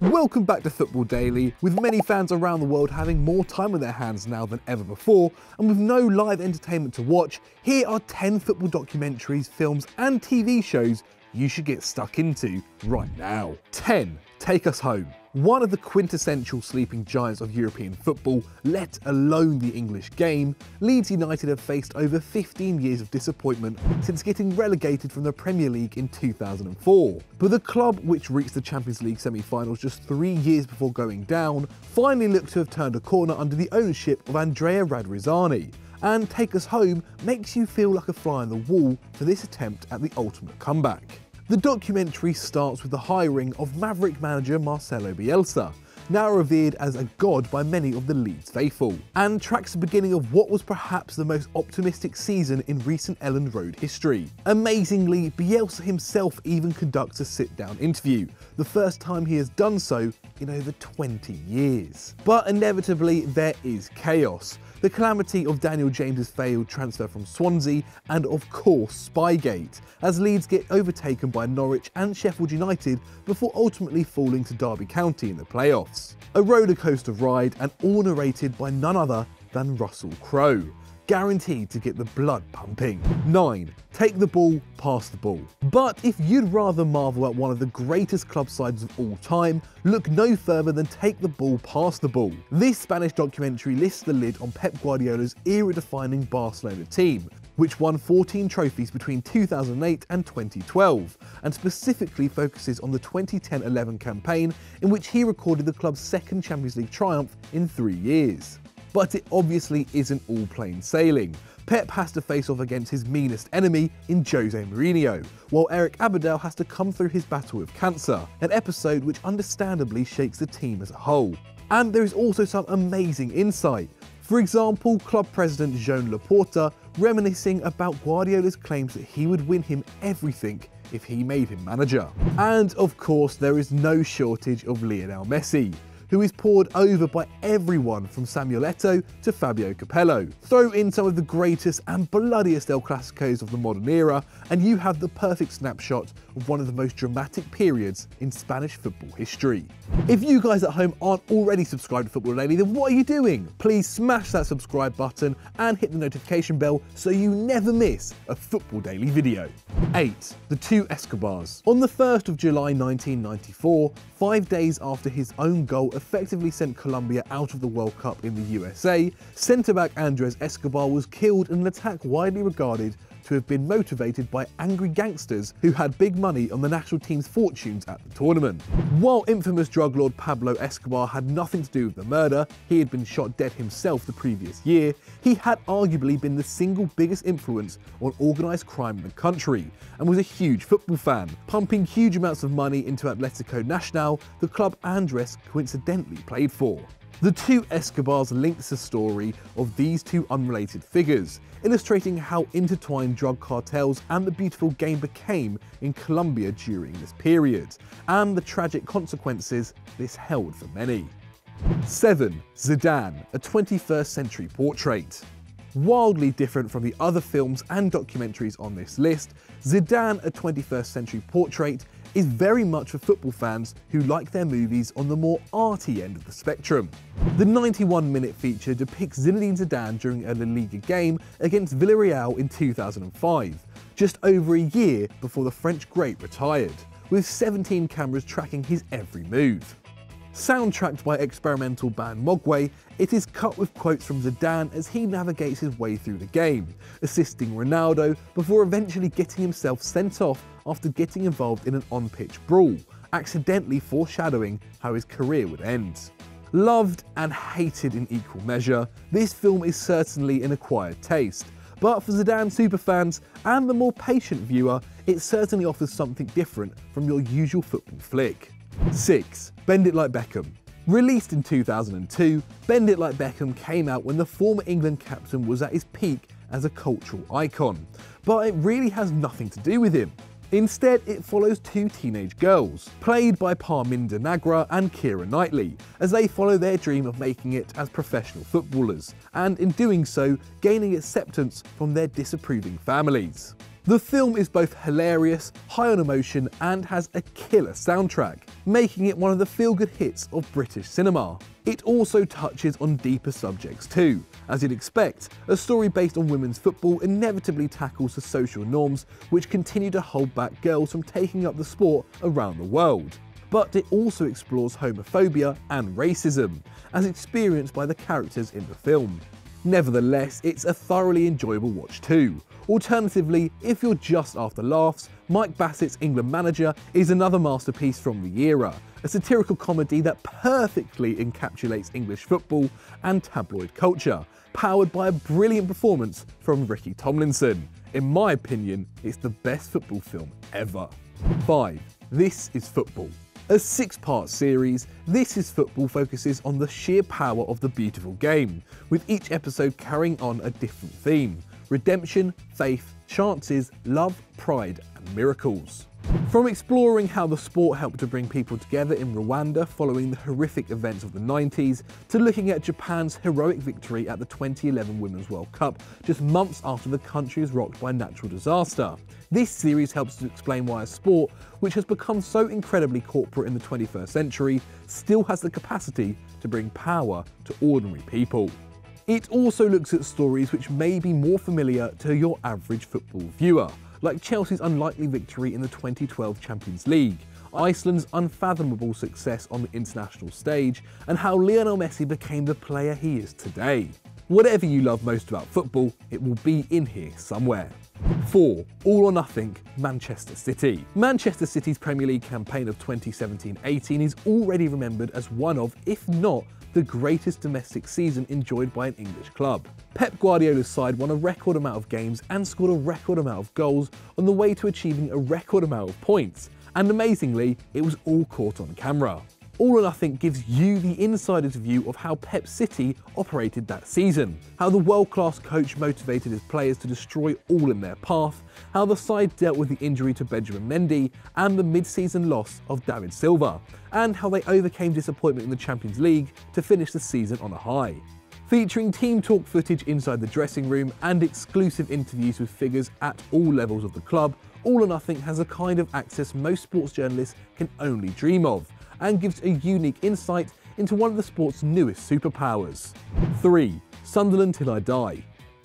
Welcome back to Football Daily. With many fans around the world having more time on their hands now than ever before, and with no live entertainment to watch, here are 10 football documentaries, films, and TV shows you should get stuck into right now. 10. Take Us Home. One of the quintessential sleeping giants of European football, let alone the English game, Leeds United have faced over 15 years of disappointment since getting relegated from the Premier League in 2004. But the club, which reached the Champions League semi-finals just three years before going down, finally looked to have turned a corner under the ownership of Andrea Radrizzani, and Take Us Home makes you feel like a fly on the wall for this attempt at the ultimate comeback. The documentary starts with the hiring of Maverick manager Marcelo Bielsa, now revered as a god by many of the Leeds faithful, and tracks the beginning of what was perhaps the most optimistic season in recent Elland Road history. Amazingly, Bielsa himself even conducts a sit-down interview, the first time he has done so in over 20 years. But inevitably, there is chaos the calamity of Daniel James's failed transfer from Swansea, and of course Spygate, as Leeds get overtaken by Norwich and Sheffield United before ultimately falling to Derby County in the playoffs. A rollercoaster ride and all narrated by none other than Russell Crowe guaranteed to get the blood pumping. 9. Take the ball, pass the ball. But if you'd rather marvel at one of the greatest club sides of all time, look no further than Take the Ball, Pass the Ball. This Spanish documentary lifts the lid on Pep Guardiola's era-defining Barcelona team, which won 14 trophies between 2008 and 2012, and specifically focuses on the 2010-11 campaign in which he recorded the club's second Champions League triumph in three years. But it obviously isn't all plain sailing. Pep has to face off against his meanest enemy in Jose Mourinho, while Eric Abidal has to come through his battle with cancer, an episode which understandably shakes the team as a whole. And there is also some amazing insight. For example, club president Joan Laporta reminiscing about Guardiola's claims that he would win him everything if he made him manager. And of course, there is no shortage of Lionel Messi who is poured over by everyone from Samuel Eto'o to Fabio Capello. Throw in some of the greatest and bloodiest El Clasicos of the modern era, and you have the perfect snapshot of one of the most dramatic periods in Spanish football history. If you guys at home aren't already subscribed to Football Daily, then what are you doing? Please smash that subscribe button and hit the notification bell so you never miss a Football Daily video. 8. The Two Escobars. On the 1st of July 1994, five days after his own goal effectively sent Colombia out of the World Cup in the USA, centre-back Andres Escobar was killed in an attack widely regarded to have been motivated by angry gangsters who had big money on the national team's fortunes at the tournament. While infamous drug lord Pablo Escobar had nothing to do with the murder, he had been shot dead himself the previous year, he had arguably been the single biggest influence on organised crime in the country, and was a huge football fan, pumping huge amounts of money into Atletico Nacional, the club Andres coincidentally played for. The two Escobars links the story of these two unrelated figures, illustrating how intertwined drug cartels and the beautiful game became in Colombia during this period, and the tragic consequences this held for many. 7. Zidane, a 21st century portrait. Wildly different from the other films and documentaries on this list, Zidane, a 21st century portrait is very much for football fans who like their movies on the more arty end of the spectrum. The 91 minute feature depicts Zinedine Zidane during a La Liga game against Villarreal in 2005, just over a year before the French great retired, with 17 cameras tracking his every move. Soundtracked by experimental band Mogwai, it is cut with quotes from Zidane as he navigates his way through the game, assisting Ronaldo before eventually getting himself sent off after getting involved in an on-pitch brawl, accidentally foreshadowing how his career would end. Loved and hated in equal measure, this film is certainly an acquired taste, but for Zidane superfans and the more patient viewer, it certainly offers something different from your usual football flick. 6. Bend It Like Beckham. Released in 2002, Bend It Like Beckham came out when the former England captain was at his peak as a cultural icon, but it really has nothing to do with him. Instead, it follows two teenage girls, played by Parminder Nagra and Keira Knightley, as they follow their dream of making it as professional footballers, and in doing so, gaining acceptance from their disapproving families. The film is both hilarious, high on emotion, and has a killer soundtrack, making it one of the feel good hits of British cinema. It also touches on deeper subjects too. As you'd expect, a story based on women's football inevitably tackles the social norms which continue to hold back girls from taking up the sport around the world. But it also explores homophobia and racism, as experienced by the characters in the film. Nevertheless, it's a thoroughly enjoyable watch too. Alternatively, if you're just after laughs, Mike Bassett's England Manager is another masterpiece from the era, a satirical comedy that perfectly encapsulates English football and tabloid culture, powered by a brilliant performance from Ricky Tomlinson. In my opinion, it's the best football film ever. 5. This is Football. A six part series, This is Football focuses on the sheer power of the beautiful game, with each episode carrying on a different theme redemption, faith, chances, love, pride, and miracles. From exploring how the sport helped to bring people together in Rwanda following the horrific events of the 90s, to looking at Japan's heroic victory at the 2011 Women's World Cup just months after the country was rocked by a natural disaster. This series helps to explain why a sport, which has become so incredibly corporate in the 21st century, still has the capacity to bring power to ordinary people. It also looks at stories which may be more familiar to your average football viewer, like Chelsea's unlikely victory in the 2012 Champions League, Iceland's unfathomable success on the international stage, and how Lionel Messi became the player he is today. Whatever you love most about football, it will be in here somewhere. 4. All or Nothing Manchester City. Manchester City's Premier League campaign of 2017-18 is already remembered as one of, if not the greatest domestic season enjoyed by an English club. Pep Guardiola's side won a record amount of games and scored a record amount of goals on the way to achieving a record amount of points. And amazingly, it was all caught on camera. All or Nothing gives you the insider's view of how Pep City operated that season, how the world-class coach motivated his players to destroy all in their path, how the side dealt with the injury to Benjamin Mendy and the mid-season loss of David Silva, and how they overcame disappointment in the Champions League to finish the season on a high. Featuring team talk footage inside the dressing room and exclusive interviews with figures at all levels of the club, All or Nothing has a kind of access most sports journalists can only dream of, and gives a unique insight into one of the sport's newest superpowers. 3. Sunderland Till I Die.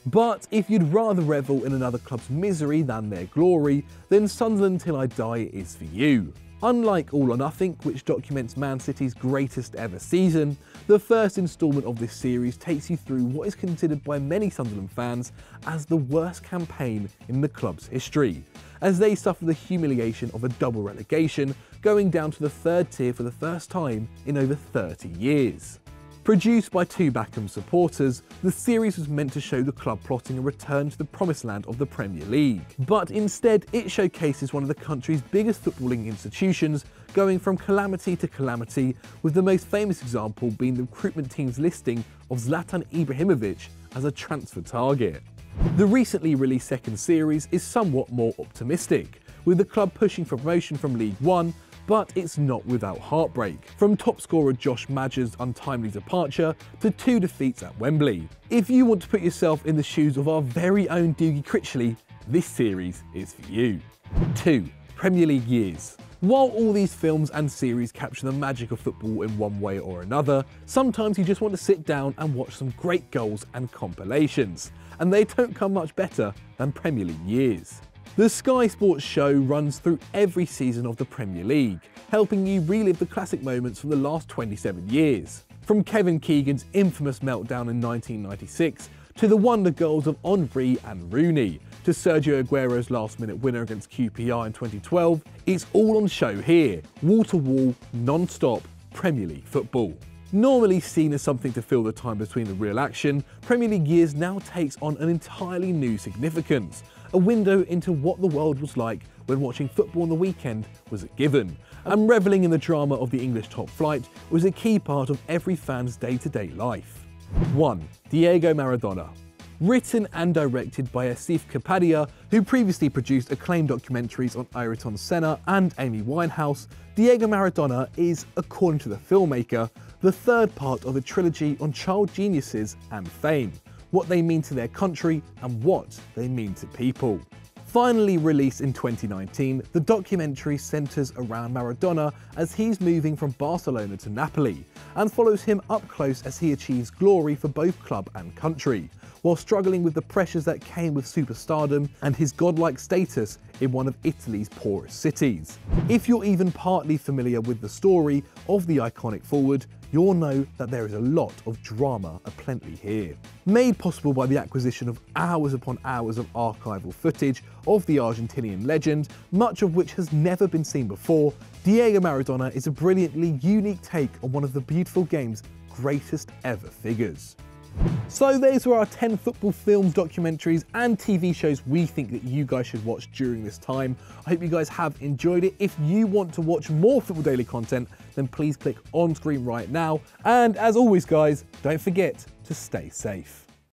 But if you'd rather revel in another club's misery than their glory, then Sunderland Till I Die is for you. Unlike All or Nothing, which documents Man City's greatest ever season, the first instalment of this series takes you through what is considered by many Sunderland fans as the worst campaign in the club's history, as they suffer the humiliation of a double relegation, going down to the third tier for the first time in over 30 years. Produced by two Mackem supporters, the series was meant to show the club plotting a return to the promised land of the Premier League. But instead, it showcases one of the country's biggest footballing institutions going from calamity to calamity, with the most famous example being the recruitment team's listing of Zlatan Ibrahimovic as a transfer target. The recently released second series is somewhat more optimistic, with the club pushing for promotion from League One but it's not without heartbreak. From top scorer Josh Maja's untimely departure to two defeats at Wembley. If you want to put yourself in the shoes of our very own Dougie Critchley, this series is for you. 2. Premier League Years. While all these films and series capture the magic of football in one way or another, sometimes you just want to sit down and watch some great goals and compilations, and they don't come much better than Premier League Years. The Sky Sports show runs through every season of the Premier League, helping you relive the classic moments from the last 27 years. From Kevin Keegan's infamous meltdown in 1996 to the wonder goals of Henry and Rooney, to Sergio Aguero's last minute winner against QPR in 2012, it's all on show here, wall to wall, non stop Premier League football. Normally seen as something to fill the time between the real action, Premier League years now takes on an entirely new significance, a window into what the world was like when watching football on the weekend was a given, and revelling in the drama of the English top flight was a key part of every fan's day-to-day -day life. 1. Diego Maradona Written and directed by Asif Kapadia, who previously produced acclaimed documentaries on Ayrton Senna and Amy Winehouse, Diego Maradona is, according to the filmmaker, the third part of a trilogy on child geniuses and fame what they mean to their country, and what they mean to people. Finally released in 2019, the documentary centres around Maradona as he's moving from Barcelona to Napoli, and follows him up close as he achieves glory for both club and country, while struggling with the pressures that came with superstardom and his godlike status in one of Italy's poorest cities. If you're even partly familiar with the story of the iconic forward, you'll know that there is a lot of drama aplenty here. Made possible by the acquisition of hours upon hours of archival footage of the Argentinian legend, much of which has never been seen before, Diego Maradona is a brilliantly unique take on one of the beautiful game's greatest ever figures. So those were our 10 football films, documentaries and TV shows we think that you guys should watch during this time. I hope you guys have enjoyed it. If you want to watch more Football Daily content, then please click on screen right now. And as always guys, don't forget to stay safe.